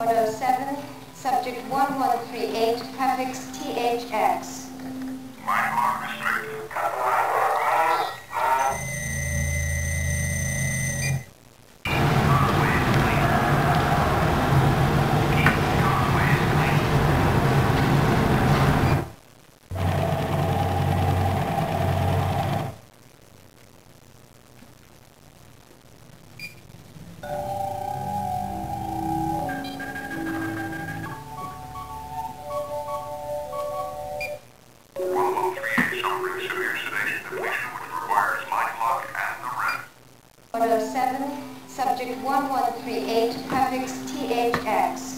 107, subject 1138, prefix THX. Mind lock restricted. Conway sedation which requires and the rest. 107, subject 1138, prefix THX.